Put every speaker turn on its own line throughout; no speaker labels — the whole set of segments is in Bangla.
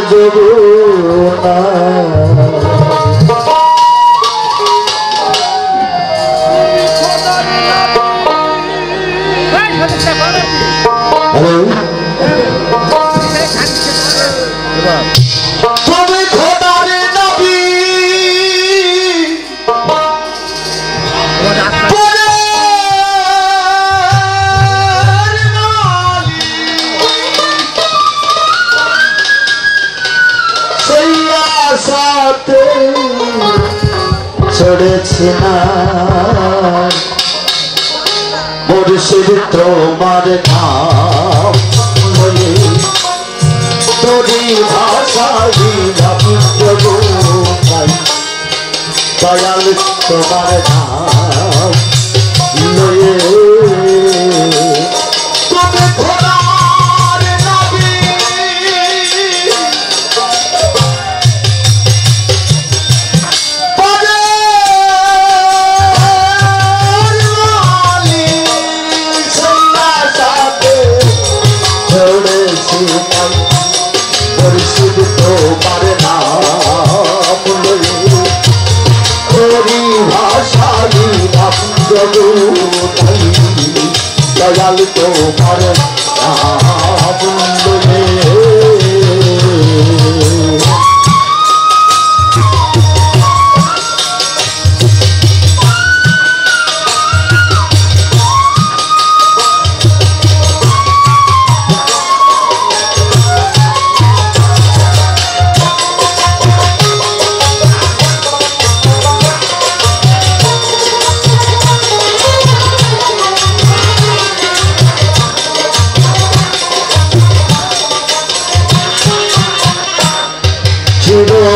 প্রাণ যমুনা আশাতে চড়েছি না। মুর্শিদ তোমার নাম বলে ভাষাই দয়াল তোমার দয়াল তোমার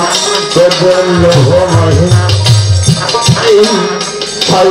কাঁদতে বলল হয় এই ছয়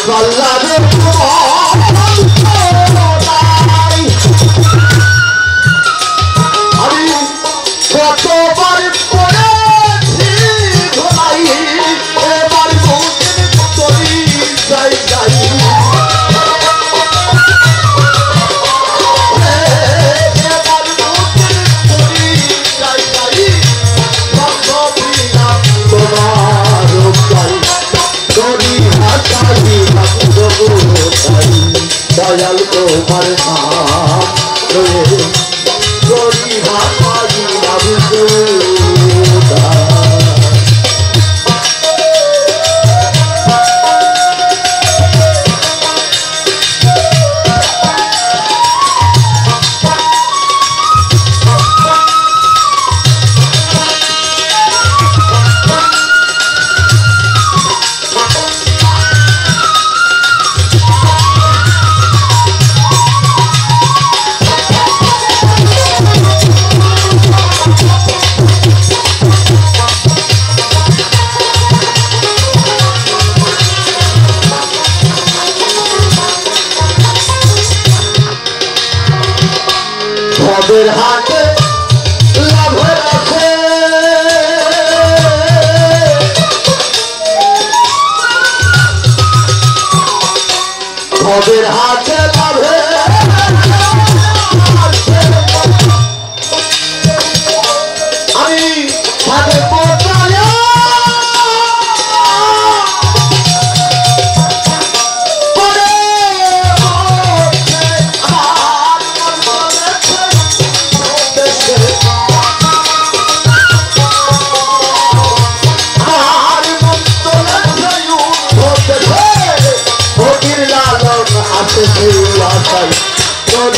পাল্লার দয়াল তোমার নাম লয়ে তরি হাতাই ভগবতাই আমাদের হাতে লাভ আছে আমাদের হাতে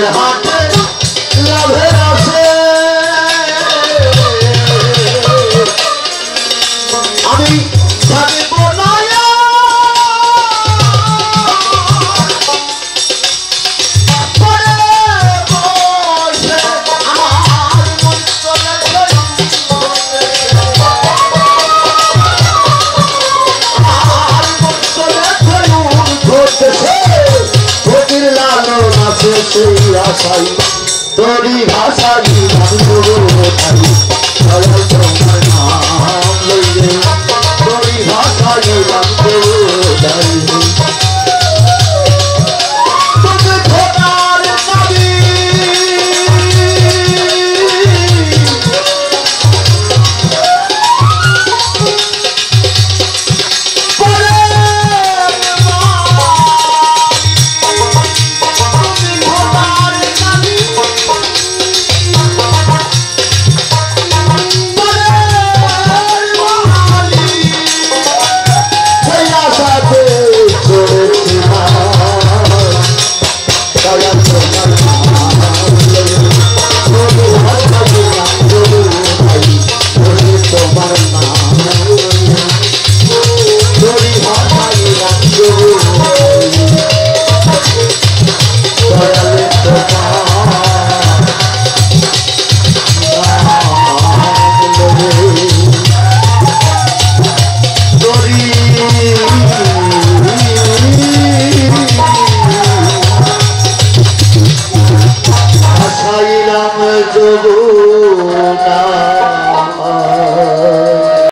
your. আছে সেই আশাই তোরি ভাষারি ভাই চল তোমার নাম লইলে তোরি ভাষারি ভাই